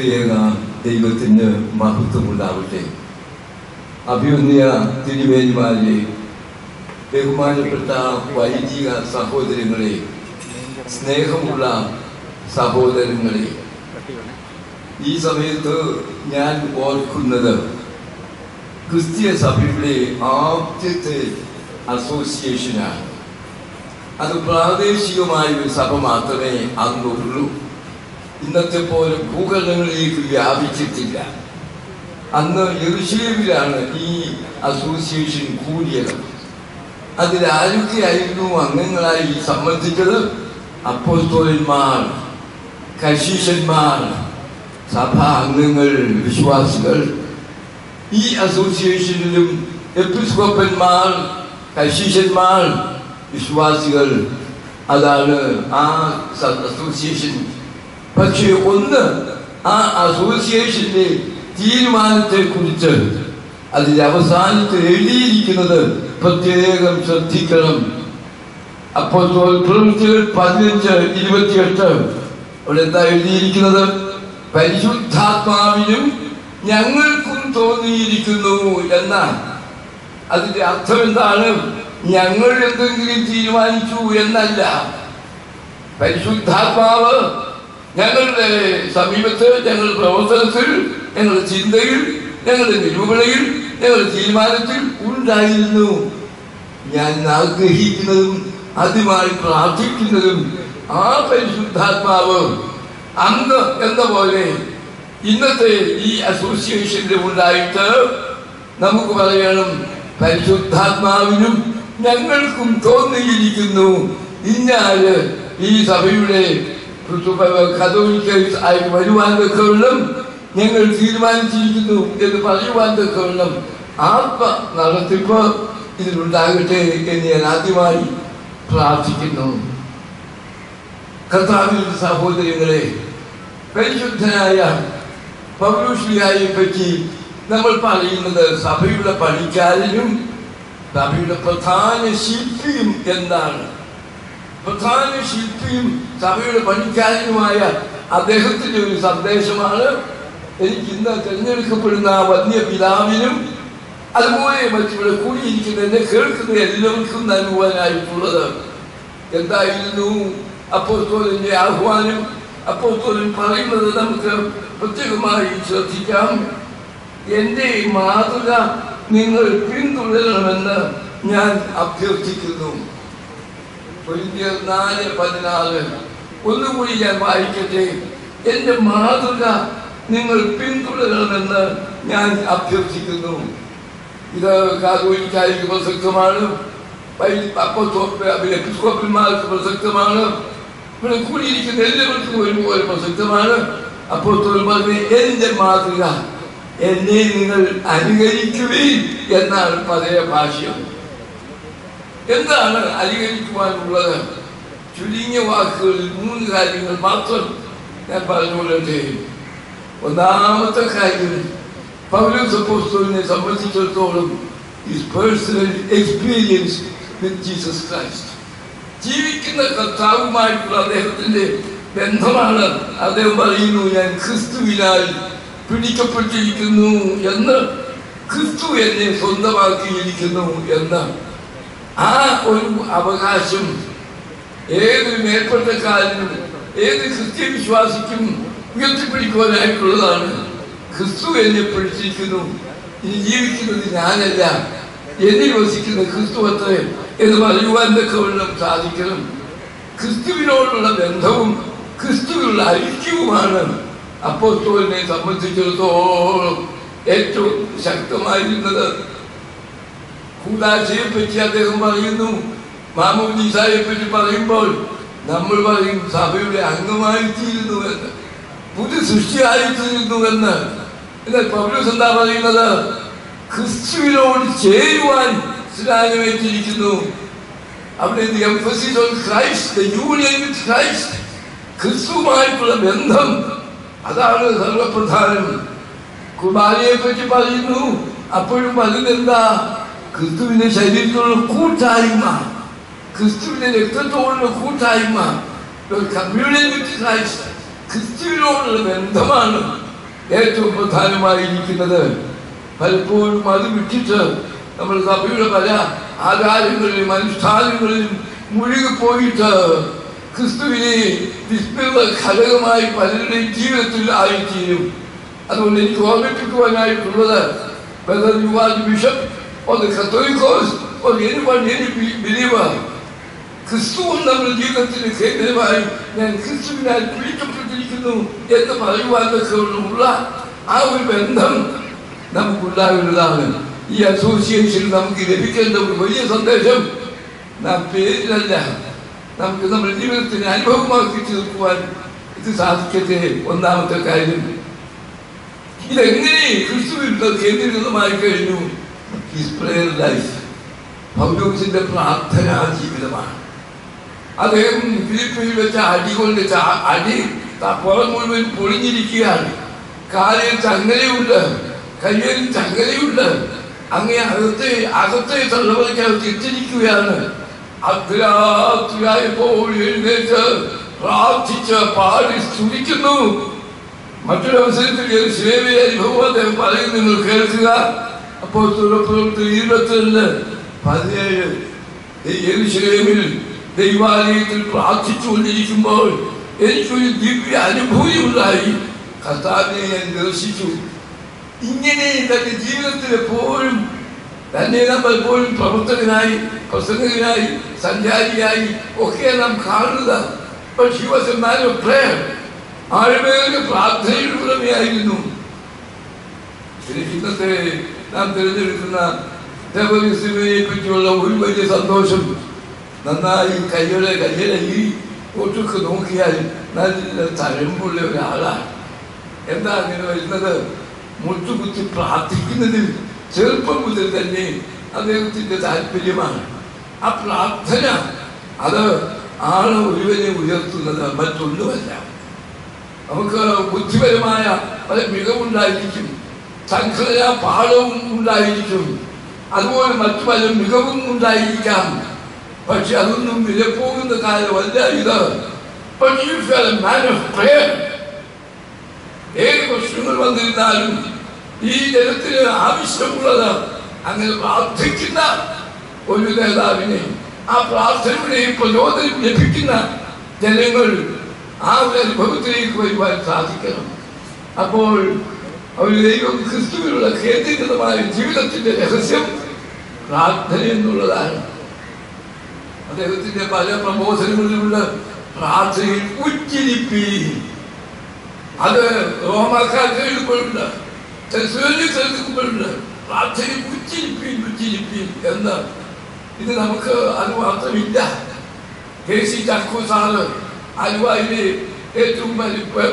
ത്രിയേക ദൈവത്തിന് മഹത്വമുണ്ടാവട്ടെ. അഭിമന്യ തിരുവേലിമാരെ ബഹുമാനപ്പെട്ട വൈദിക സഹോദരങ്ങളെ സ്നേഹമുള്ള സഹോദരങ്ങളെ ഈ സമയത്ത് ഞാൻ ഓർക്കുന്നത് ക്രിസ്തീയ സഭയുടെ ആദ്യത്തെ അസോസിയേഷനാണ്. അത് പ്രാദേശികമായ ഒരു സഭ മാത്രമേ അന്നുള്ളൂ. ഇന്നത്തെ പോലെ ഭൂഖണ്ഡങ്ങളിലേക്ക് വ്യാപിച്ചിട്ടില്ല. അന്ന് യെറുശലേമിലാണ് ഈ അസോസിയേഷൻ കൂടിയത്. അതിൽ ആരൊക്കെയായിരുന്നു അംഗങ്ങളായി സംബന്ധിച്ചത്? അപ്പോസ്തോലന്മാർ കശീഷന്മാർ സഭാ അംഗങ്ങൾ വിശ്വാസികൾ. ഈ അസോസിയേഷനിലും എപ്പിസ്കോപ്പന്മാർ കശീഷന്മാർ വിശ്വാസികൾ. അതാണ് ആ അസോസിയേഷൻ പക്ഷേ ഒന്ന് ആ അസോസിയേഷന്റെ തീരുമാനത്തെ കുറിച്ച് അതിന്റെ അവസാനത്തിൽ എഴുതിയിരിക്കുന്നത് പ്രത്യേകം ശ്രദ്ധിക്കണം. അപ്പോൾ പ്രവൃത്തികൾ പതിനഞ്ച് ഇരുപത്തിയെട്ട് അവിടെ എന്താ എഴുതിയിരിക്കുന്നത്? പരിശുദ്ധാത്മാവിനും ഞങ്ങൾക്കും തോന്നിയിരിക്കുന്നു എന്നാണ്. അതിന്റെ അർത്ഥം എന്താണ്? ഞങ്ങൾ എന്തെങ്കിലും തീരുമാനിച്ചു എന്നല്ല. പരിശുദ്ധാത്മാവ് ഞങ്ങളുടെ സമീപത്ത് ഞങ്ങളുടെ പ്രവർത്തനത്തിൽ ഞങ്ങളുടെ ചിന്തയിൽ ഞങ്ങളുടെ നിരൂപണയിൽ ഞങ്ങളുടെ തീരുമാനത്തിൽ ഉണ്ടായിരുന്നു. ഞാൻ ആഗ്രഹിക്കുന്നതും അതുമായി പ്രാർത്ഥിക്കുന്നതും ആ പരിശുദ്ധാത്മാവ് അന്ന് എന്ന പോലെ ഇന്നത്തെ ഈ അസോസിയേഷന്റെ ഉണ്ടായിട്ട് നമുക്ക് പറയണം പരിശുദ്ധാത്മാവിനും ഞങ്ങൾക്കും തോന്നിയിരിക്കുന്നു. ഇന്നാൽ ഈ സഭയുടെ കഥോലിക്ക ആയി വരുവാൻ തക്കവണ്ണം ഞങ്ങൾ തീരുമാനിച്ചിരിക്കുന്നു എന്ന് പറയുവാൻ തക്കവണ്ണം ആത്മ നടത്തിപ്പ് ഇതിലുണ്ടാകട്ടെ എന്ന് ഞാൻ ആദ്യമായി പ്രാർത്ഥിക്കുന്നു. കർത്താവിൽ സഹോദരങ്ങളെ പരിശുദ്ധനായ പൗരുഷിയായെ പറ്റി നമ്മൾ പറയുന്നത് സഭയുടെ പണിക്കാരനും സഭയുടെ പ്രധാന ശില്പിയും എന്താണ് പ്രധാന ശില്പിയും സഭയുടെ പണിക്കാരനുമായ അദ്ദേഹത്തിന്റെ ഒരു സന്ദേശമാണ്. എനിക്ക് ഇന്ന് തിരഞ്ഞെടുക്കപ്പെടുന്ന ആ വന്യ പിതാവിനും അതുപോലെ മറ്റിവിടെ കൂടിയിരിക്കുന്ന എന്നെ കേൾക്കുന്ന എല്ലാവർക്കും നൽകുവാനായിട്ടുള്ളത്. എന്തായിരുന്നു? അപ്പോസ്തോലിന്റെ ആഹ്വാനം അപ്പോസ്തോലൻ പറയുന്നത് നമുക്ക് പ്രത്യേകമായി ശ്രദ്ധിക്കാം. എന്റെ മാതൃക നിങ്ങൾ പിന്തുടരണമെന്ന് ഞാൻ അഭ്യർത്ഥിക്കുന്നു. കൊരിന്ത്യർ നാല് പതിനാറ് ഒന്നുകൂടി ഞാൻ വായിക്കട്ടെ. എന്റെ മാതൃക നിങ്ങൾ പിന്തുടരണമെന്ന് ഞാൻ അഭ്യർത്ഥിക്കുന്നു. ഇത് കാതോലിക്കാർക്ക് പ്രസക്തമാണ്. എപ്പിസ്കോപ്പന്മാർക്ക് പ്രസക്തമാണ്. ഇവിടെ കൂടിയിരിക്കുന്ന എല്ലാവർക്കും ഒരുപോലെ പ്രസക്തമാണ്. അപ്പോൾ പറഞ്ഞു എന്റെ മാതൃക എന്നെ നിങ്ങൾ അനുകരിക്കുകയും എന്നാണ് പഴയ ഭാഷ്യം എന്താണ് അനുകരിക്കുവാനുള്ളത് ചുരുങ്ങിയ വാക്കുകളിൽ മൂന്ന് കാര്യങ്ങൾ മാത്രം ഞാൻ പറഞ്ഞുകൊള്ളട്ടെ. ഒന്നാമത്തെ കാര്യം പൗലോസ് അപ്പോസ്തലനെ സംബന്ധിച്ചിടത്തോളം his personal experience with Jesus Christ. ജീവിക്കുന്ന കർത്താവുമായിട്ടുള്ള അദ്ദേഹത്തിന്റെ ബന്ധമാണ്. അദ്ദേഹം പറയുന്നു ഞാൻ ക്രിസ്തുവിനാൽ പിടിക്കപ്പെട്ടിരിക്കുന്നു എന്ന് ക്രിസ്തു എന്നെ സ്വന്തമാക്കിയിരിക്കുന്നു എന്ന്. ആ ഒരു അവകാശം ഏത് മേൽപ്പെട്ടക്കാരനും ഏത് ക്രിസ്ത്യവിശ്വാസിക്കും ഉയർത്തിപ്പിടിക്കുവാനായിട്ടുള്ളതാണ്. ക്രിസ്തു എന്നെ പിടിച്ചിരിക്കുന്നു ഇനി ജീവിക്കുന്നത് ഞാനല്ല. എന്നിൽ വസിക്കുന്ന ക്രിസ്തു അത്രേ എന്ന് പറയുവാൻ തക്കവണ്ണം സാധിക്കണം. ക്രിസ്തുവിനോടുള്ള ബന്ധവും ക്രിസ്തുവിനുള്ള ഐക്യവുമാണ് അപ്പോസ്തോലിനെ സംബന്ധിച്ചിടത്തോളം ഏറ്റവും ശക്തമായിരുന്നത്. കൂടാശയെ പറ്റി അദ്ദേഹം പറയുന്നു മാമോദീസായെ പറ്റി പറയുമ്പോൾ നമ്മൾ പറയും സഭയുടെ അംഗമായി തീരുന്നു എന്ന് പുതു സൃഷ്ടിയായി തീരുന്നു എന്ന് എന്നാൽ പൗലോസ് എന്താ പറയുന്നത്? ക്രിസ്തുവിനോട് ചേരുവാൻ സ്നാനമേറ്റിരിക്കുന്നു അവിടെ emphasis on Christ union with ക്രിസ്തുവുമായിട്ടുള്ള ബന്ധം അതാണ് സർവപ്രധാനം. കുർബാനയെ പറ്റി പറയുന്നു അപ്പോഴും അതിനെന്താ ക്രിസ്തുവിന്റെ ശരീരത്തിലുള്ള കൂട്ടായ്മ ക്രിസ്തുവിന്റെ രക്തത്തോടുള്ള കൂട്ടായ്മ കമ്മ്യൂണിയൻ വിത്ത് ക്രൈസ്റ്റ് ക്രിസ്തുവിനോടുള്ള ബന്ധമാണ് ഏറ്റവും പ്രധാനമായിരിക്കുന്നത് പലപ്പോഴും അത് വിട്ടിട്ട് നമ്മൾ സഭയുടെ പല ആചാരങ്ങളിലും അനുഷ്ഠാനങ്ങളിലും മുഴുകിപ്പോയിട്ട് ക്രിസ്തുവിനെ വിസ്മൃത ഘടകമായി പലരുടെയും ജീവിതത്തിൽ ആയിത്തീരും അതുകൊണ്ട് എനിക്ക് ഓർമ്മിപ്പിക്കുവാനായിട്ടുള്ളത് whether യുവാജ് bishop or the Catholicos or anyone, any believer, ക്രിസ്തുവും നമ്മുടെ ജീവിതത്തിന് കേന്ദ്രമായി ഞാൻ ക്രിസ്തുവിനാൽ പിടിക്കപ്പെട്ടിരിക്കുന്നു എന്ന് പറയുവാനൊക്കെ ഉള്ള ആ ഒരു ബന്ധം നമുക്കുണ്ടാകുന്നതാണ് ഈ അസോസിയേഷൻ നമുക്ക് ലഭിക്കേണ്ട ഒരു വലിയ സന്ദേശം നാം പേരിലല്ല നമുക്ക് നമ്മുടെ ജീവിതത്തിന് അനുഭവമാക്കി തീർക്കുവാൻ ഇത് സാധിക്കട്ടെ ഒന്നാമത്തെ കാര്യം ഇതെങ്ങനെ ക്രിസ്തുവിൽ കേന്ദ്രീകൃതമായി കഴിഞ്ഞു ഹിസ് ലൈഫ് പൗലോസിന്റെ പ്രാർത്ഥനാ ജീവിതമാണ്. അദ്ദേഹം ഫിലിപ്പിൽ വെച്ച അടി കൊണ്ട് അടി പുറം മുഴുവൻ പൊളിഞ്ഞിരിക്കുകയാണ്. കാലിൽ ചങ്ങലയുണ്ട് കയ്യിൽ ചങ്ങലയുണ്ട്. അങ്ങേ അകത്തെ അകത്തെ തള്ളവർക്ക് തിരിച്ചിരിക്കുകയാണ്. അർദ്ധരാത്രിയായപ്പോൾ എഴുന്നേറ്റ് പ്രാർത്ഥിച്ച് പാടി സ്തുതിക്കുന്നു. മറ്റൊരു അവസരത്തിൽ ശിവേവിയ പറയുന്നു കേൾക്കുക. അപ്പോൾ തുറപ്പുറത്ത് ഇരുപത്തിരണ്ട് പതിനേഴ്. യെരുശലേമിൽ ദൈവാലയത്തിൽ പ്രാർത്ഥിച്ചുകൊണ്ടിരിക്കുമ്പോൾ എനിക്കൊരു ദിവ്യ അനുഭൂതി ഉണ്ടായി. കർത്താവിനെ ഞാൻ നിരസിച്ചു ഇങ്ങനെ തന്റെ ജീവിതത്തിൽ എപ്പോഴും തന്നെ നാം പലപ്പോഴും പ്രവർത്തകനായി പ്രസംഗകനായി സഞ്ചാരിയായി ഒക്കെ നാം കാണുക ആഴമേറിയ. പ്രാർത്ഥനയുടെ ഉടമയായിരുന്നു ഇന്നത്തെ നാം തിരഞ്ഞെടുക്കുന്ന ദേവവിസ്തുവിനെ പറ്റിയുള്ള ഒരു വലിയ സന്തോഷം. നന്നായി കയ്യുടെ കയ്യിലെ ഈ ഒട്ടുക്ക് നോക്കിയാൽ നല്ല തരമ്പുള്ള ഒരാളാണ്. എന്താ അങ്ങനെ വരുന്നത്? മുട്ടുകുത്തി പ്രാർത്ഥിക്കുന്നതിൽ ചെറുപ്പം മുതൽ തന്നെ അദ്ദേഹത്തിന്റെ താല്പര്യമാണ്. ആ പ്രാർത്ഥന അത് ആണ് ഒരുവനെ ഉയർത്തുന്നത് മറ്റൊന്നുമല്ല. നമുക്ക് ബുദ്ധിപരമായ പല മികവുണ്ടായിരിക്കും. സംഘടന പാഠവും ഉണ്ടായിരിക്കും. അതുപോലെ മറ്റു പല മികവും ഉണ്ടായിരിക്കാം. പക്ഷെ അതൊന്നും വിലപ്പോകുന്ന കാലമല്ല ഇത്. ഏത് പ്രശ്നങ്ങൾ വന്നിരുന്നാലും ഈ ജനത്തിന് ആവശ്യമുള്ളത് അങ്ങനെ പ്രാർത്ഥിക്കുന്ന ഒരു നേതാവിനെ ആ പ്രാർത്ഥനയുടെയും പ്രചോദനം ലഭിക്കുന്ന ജനങ്ങൾ ആ ഒരു അനുഭവത്തിലേക്ക് വരുവാൻ സാധിക്കണം. അപ്പോൾ അവർ ദൈവം ക്രിസ്തുവിനുള്ള കേന്ദ്രീകൃതമായ ജീവിതത്തിന്റെ രഹസ്യം പ്രാർത്ഥന എന്നുള്ളതാണ്. അദ്ദേഹത്തിന്റെ പല പ്രബോധനങ്ങളിലുള്ള പ്രാർത്ഥനയിൽ ഉച്ചിരിപ്പി. അത് റോമാക്കാർക്ക് എഴുതുമ്പോഴുണ്ട്. കേൾക്കുമ്പോഴുണ്ട് പ്രാർത്ഥനയിൽ ഉച്ചിരിപ്പീൻ ഉച്ചിരിപ്പീൻ എന്ന് ഇത് നമുക്ക് അത് മാത്രമില്ല. കെ സി ചക്കു സാറ് ആലുവായിലെ ഏറ്റവും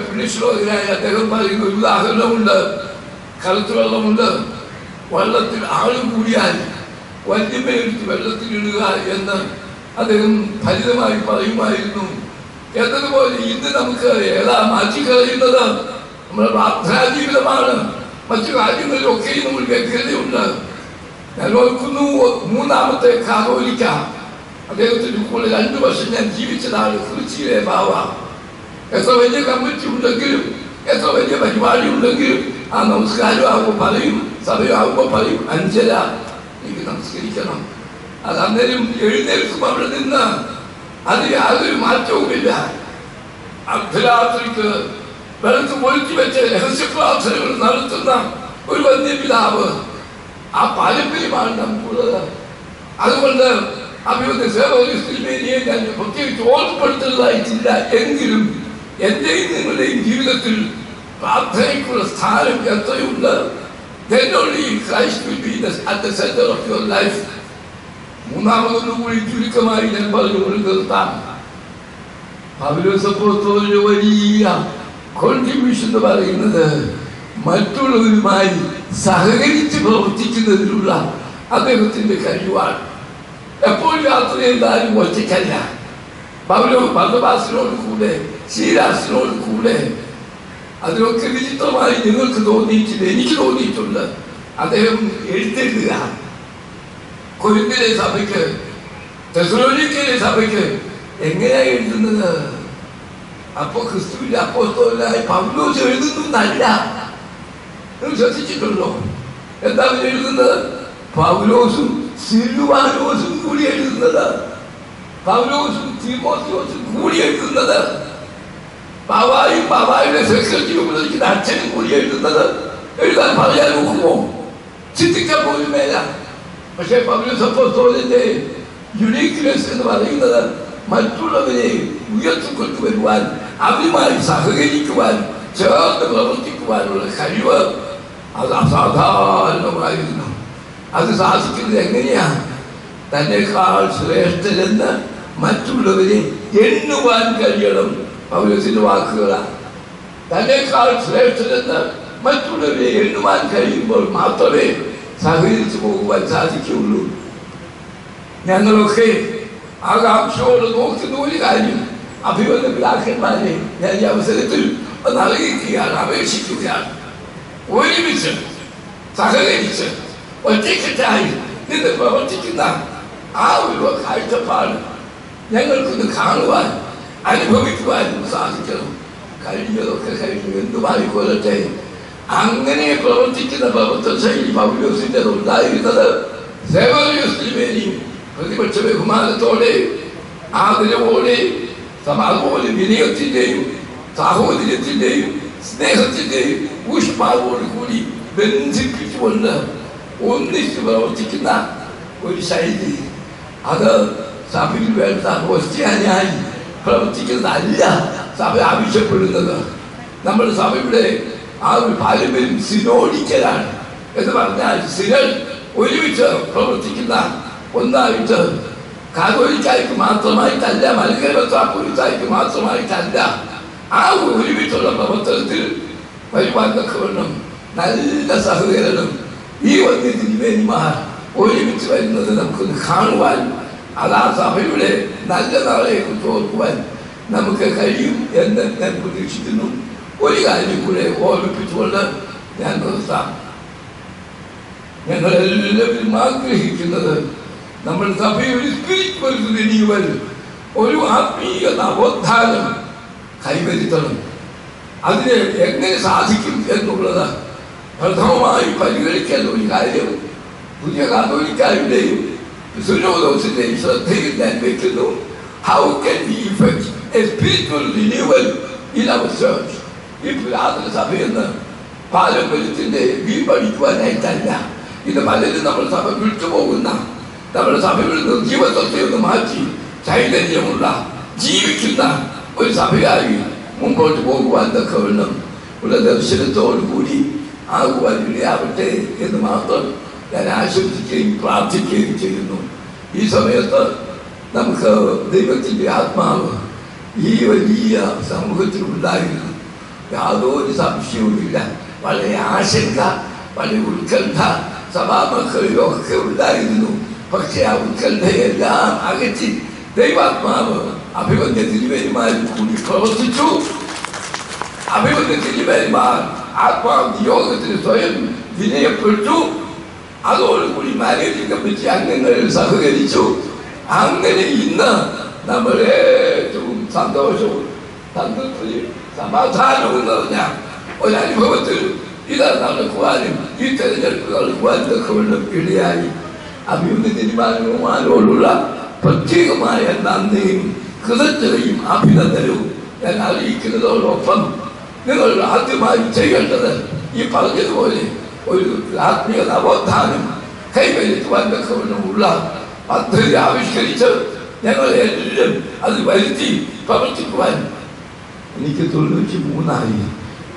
പുണ്യശ്ലോകനായ അദ്ദേഹം പറയുന്ന ഒരു ഉദാഹരണമുണ്ട്. കറുത്ത വെള്ളമുണ്ട് വെള്ളത്തിൽ ആളും കൂടിയാൽ വന്യമേടിച്ച് വെള്ളത്തിലിടുക എന്ന് അദ്ദേഹം ഫലിതമായി പറയുമായിരുന്നു. എന്നതുപോലെ ഇന്ന് നമുക്ക് ഏതാ മാറ്റിക്കളയുന്നത് നമ്മുടെ പ്രാർത്ഥനാ ജീവിതമാണ് മറ്റു കാര്യങ്ങളിലൊക്കെ നമ്മൾ വ്യഗ്രതയുണ്ട്. ഞാൻ ഓർക്കുന്നു മൂന്നാമത്തെ കാതോലിക്ക. അദ്ദേഹത്തിന്റെ കൂടെ രണ്ടു വർഷം ഞാൻ ജീവിച്ചതാണ്. കുറിച്ചിയിലെ ബാവ. എത്ര വലിയ കമ്മിറ്റി ഉണ്ടെങ്കിലും എത്ര വലിയ പരിപാടി ഉണ്ടെങ്കിലും ആ നമസ്കാരം ആകുമ്പോൾ പറയും സഭയാകുമ്പോൾ പറയും അഞ്ചര എനിക്ക് നമസ്കരിക്കണം. അത് അന്നേരം എഴുന്നേൽക്കും അവിടെ നിന്ന് അത് യാതൊരു മാറ്റവുമില്ല. അർദ്ധരാത്രിക്ക് വെളുത്ത് പൊളിച്ചു വെച്ച് രഹസ്യ പ്രാർത്ഥനകൾ നടത്തുന്ന ഒരു വന്യപിതാവ് ആ പാരമ്പര്യമാണ് നമുക്കുള്ളത് അതുകൊണ്ട് അഭിവൃദ്ധി സേവകയെ ഞാൻ പ്രത്യേകിച്ച് ഓർമ്മപ്പെടുത്തുന്നതായിട്ടില്ല. എങ്കിലും എന്റെയും നിങ്ങളുടെയും ജീവിതത്തിൽ പ്രാർത്ഥനയ്ക്കുള്ള സ്ഥാനം എത്രയുണ്ട്. മൂന്നാമതൊന്നും കൂടി ചുരുക്കമായി ഞാൻ പറഞ്ഞുകൊണ്ട് നിർത്താം പൗരസപ്പോസ്തോലിന്റെ വലിയ കോൺട്രിബ്യൂഷൻ എന്ന് പറയുന്നത് മറ്റുള്ളവരുമായി സഹകരിച്ച് പ്രവർത്തിക്കുന്നതിലുള്ള അദ്ദേഹത്തിന്റെ കഴിവാണ്. എപ്പോൾ യാത്ര ചെയ്താലും ഒറ്റയ്ക്കല്ല. പൗരോ ഭഗവാസിനോട് കൂടെ ശ്രീരാസിനോട് കൂടെ. അതിലൊക്കെ വിചിത്രമായി നിങ്ങൾക്ക് തോന്നിയിട്ടില്ല എനിക്ക് തോന്നിയിട്ടുണ്ട്. അദ്ദേഹം എഴുത്തെഴുതുക കൊരിന്തിലെ സഭയ്ക്ക് തെസലോനിക്കയിലെ സഭയ്ക്ക് എങ്ങനെയാണ് എഴുതുന്നത്? അപ്പോൾ ക്രിസ്തുവിന്റെ അപ്പോസ്തോലായി പൗലോസ് എഴുതുന്നല്ല നിങ്ങൾ ശ്രദ്ധിച്ചിട്ടുണ്ടോ? എന്താണ് എഴുതുന്നത്? പൗലോസും സിൽവാനോസും കൂടി എഴുതുന്നത്. പൗലോസും തീമോത്തിയോസും കൂടി എഴുതുന്നത് ബാബായും ബാബായുടെ സെക്രട്ടറി ഉപദേശിക്കുന്ന അച്ഛനും കൂടി എഴുതുന്നത് എഴുതാൻ പറയാൻ നോക്കുമോ ചിന്തിക്കാൻ പോലും മേല പക്ഷേ പൗലോസ് അപ്പോസ്തലന്റെ യുണീക്നെസ് എന്ന് പറയുന്നത് മറ്റുള്ളവരെ ഉയർത്തിക്കൊണ്ടുവരുവാൻ അവരുമായി സഹകരിക്കുവാൻ ചേർന്ന് പ്രവർത്തിക്കുവാനുള്ള കഴിവ് അത് അസാധാരണമായിരുന്നു അത് സാധിക്കുന്നത് എങ്ങനെയാ തന്നെക്കാൾ ശ്രേഷ്ഠരെന്ന് മറ്റുള്ളവരെ എണ്ണുവാൻ കഴിയണം. പൗരത്തിന്റെ വാക്കുകളാണ് തന്നെക്കാൾ ശ്രേഷ്ഠനെന്ന് മറ്റുള്ളവരെ എണ്ണുവാൻ കഴിയുമ്പോൾ മാത്രമേ സഹകരിച്ചു പോകുവാൻ സാധിക്കുകയുള്ളൂ. ഞങ്ങളൊക്കെ ആകാംക്ഷയോട് നോക്കുന്ന ഒരു കാര്യം അഭിമന്യ പിതാക്കന്മാരെ ഞാൻ ഈ അവസരത്തിൽ നൽകിക്കുകയാണ് അപേക്ഷിക്കുകയാണ്. ഒരുമിച്ച് സഹകരിച്ച് ഒറ്റക്കെട്ടായി നിന്ന് പ്രവർത്തിക്കുന്ന ആ ഒരു കാഴ്ചപ്പാട് ഞങ്ങൾക്കൊന്ന് കാണുവാൻ അനുഭവിക്കുവാനും സാധിക്കണം. കഴിഞ്ഞതൊക്കെ കഴിഞ്ഞു എന്തുമായിക്കൊള്ളട്ടെ അങ്ങനെ പ്രവർത്തിക്കുന്ന പ്രവർത്തന ശൈലി പൗലോസിന്റെ ഉണ്ടായിരുന്നത് സേവാലയോസ്ലിമേനിയും പ്രതിപക്ഷ ബഹുമാനത്തോടെ ആദരവോടെ അതുപോലെ വിനയത്തിന്റെയും സാഹോദര്യത്തിന്റെയും സ്നേഹത്തിന്റെയും ഊഷ്മാവോട് കൂടി ബന്ധിപ്പിച്ചുകൊണ്ട് ഒന്നിച്ച് പ്രവർത്തിക്കുന്ന ഒരു ശൈലി. അത് സഭയിൽ വേണ്ട ക്രിസ്ത്യാനിയായി പ്രവർത്തിക്കുന്നതല്ല. സഭ ആവശ്യപ്പെടുന്നത്. നമ്മുടെ സഭയുടെ ആ ഒരു പാരമ്പര്യം സിനോഡിക്കലാണ്. എന്ന് പറഞ്ഞാൽ സിനൽ ഒരുമിച്ച് പ്രവർത്തിക്കുന്ന ഒന്നായിട്ട് കാതോലിക്കായ്ക്ക് മാത്രമായിട്ടല്ല മലങ്കരത്താപ്പൊലിക്കായ്ക്ക് മാത്രമായിട്ടല്ല ആ ഒരു ഒരുമിച്ചുള്ള പ്രവർത്തനത്തിൽ വരുവാൻ തക്കവണ്ണം നല്ല സഹകരണം. ഈ വന്യ തിരുവേനിമാർ ഒരുമിച്ച് വരുന്നത് നമുക്കൊന്ന് കാണുവാൻ അത് ആ സഭയുടെ നല്ല നാളെക്കുറിച്ച് ഓർക്കുവാൻ നമുക്ക് കഴിയും എന്ന് ഞാൻ പ്രതീക്ഷിക്കുന്നു. ഒരു കാര്യം കൂടെ ഓർമ്മിപ്പിച്ചുകൊണ്ട് ഞാൻ നിർത്താം. ഞങ്ങളെല്ലാവരും ആഗ്രഹിക്കുന്നത് നമ്മൾ സഭയിൽ സ്പിരിച്വൽ റിന്യൂവൽ ഒരു ആത്മീയ നവോത്ഥാനം കൈവരുത്തണം അതിന് എങ്ങനെ സാധിക്കും എന്നുള്ളത് പ്രഥമമായി പരിഗണിക്കേണ്ട ഒരു കാര്യം പുതിയ കാതോലിക്കാരുടെയും സുനോദോസിന്റെയും ശ്രദ്ധയിൽ ഞാൻ വെക്കുന്നു how can be effect a spiritual renewal in our church ഈ പുരാതന സഭയെന്ന് പാരമ്പര്യത്തിന്റെ വീമ്പടിക്കുവാനായിട്ടല്ല ഇത് പലരും നമ്മൾ സഭ വിട്ടുപോകുന്ന നമ്മുടെ സഭയിൽ നിന്ന് ജീവിതത്തെ ഒന്ന് മാറ്റി ചൈതന്യമുള്ള ജീവിക്കുന്ന ഒരു സഭയായി മുമ്പോട്ട് പോകുവാൻ തക്കവണ്ണം ഉള്ള ദർശനത്തോടു കൂടി ആകുവാൻ ഇടയാവട്ടെ എന്ന് മാത്രം ഞാൻ ആശംസിക്കുകയും പ്രാർത്ഥിക്കുകയും ചെയ്യുന്നു. ഈ സമയത്ത് നമുക്ക് ദൈവത്തിന്റെ ആത്മാവ് ഈ വലിയ സമൂഹത്തിൽ ഉണ്ടായിരുന്നു യാതൊരു സംശയവുമില്ല. വളരെ ആശങ്ക വളരെ ഉത്കണ്ഠ സഭാമക്കളിലൊക്കെ ഉണ്ടായിരുന്നു. പക്ഷെ ആ ഉത്കണ്ഠയെല്ലാം അകറ്റി ദൈവാത്മാവ് അഭിമന്യ തിരുവരുമാരിൽ കൂടി പ്രവർത്തിച്ചു. അഭിമന്യ തിരുവരുമാർ ആത്മാവ് നിയോഗത്തിന് സ്വയം വിനയപ്പെട്ടു. അതോടുകൂടി മാനേജിംഗ് കമ്മിറ്റി അംഗങ്ങൾ സഹകരിച്ചു. അങ്ങനെ ഇന്ന് നമ്മൾ ഏറ്റവും സന്തോഷവും സംതൃപ്തിയും സമാധാനവും നിറഞ്ഞ ഒരനുഭവത്തിൽ ഇത് നടക്കുവാനും ഈ തെരഞ്ഞെടുപ്പ് നടക്കുവാനും തക്കവണ്ണം ഇടയായി. അഭിവൃദ്ധി തീരുമാനവുമാനോടുള്ള പ്രത്യേകമായ നന്ദിയും കൃതജ്ഞതയും അഭിനന്ദനവും ഞാൻ അറിയിക്കുന്നതോടൊപ്പം നിങ്ങൾ ആദ്യമായി ചെയ്യേണ്ടത് ഈ പറഞ്ഞതുപോലെ ഒരു ആത്മീയ നവോത്ഥാനം കൈവരുത്തുവാൻ തക്കവണ്ണമുള്ള പദ്ധതി ആവിഷ്കരിച്ച് ഞങ്ങളെല്ലാം അത് വരുത്തി പ്രവർത്തിക്കുവാൻ എനിക്ക് തൊണ്ണൂറ്റി മൂന്നായി.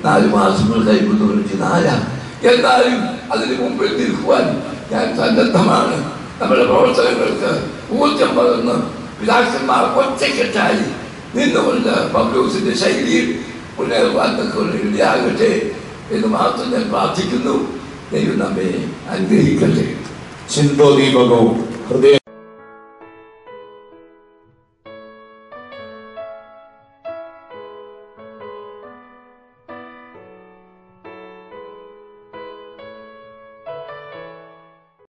നാല് മാസങ്ങൾ കഴിയുമ്പോൾ തൊണ്ണൂറ്റി നാലാണ് എന്നാലും അതിന് മുമ്പിൽ നിൽക്കുവാൻ ഞാൻ സന്നദ്ധമാണ്. നമ്മുടെ പ്രവർത്തനങ്ങൾക്ക് ഊർജം പകർന്ന് പിതാക്കന്മാർ ഒറ്റക്കെട്ടായി നിന്നുകൊണ്ട് പബ്ലൂസിന്റെ ശൈലിയിൽ മുന്നേറുവാൻ തക്കൊണ്ട് ഇടയാകട്ടെ എന്ന് മാത്രം ഞാൻ പ്രാർത്ഥിക്കുന്നു. ദൈവം നമ്മെ അനുഗ്രഹിക്കട്ടെ. ചിന്തോദീപകവും ഹൃദയ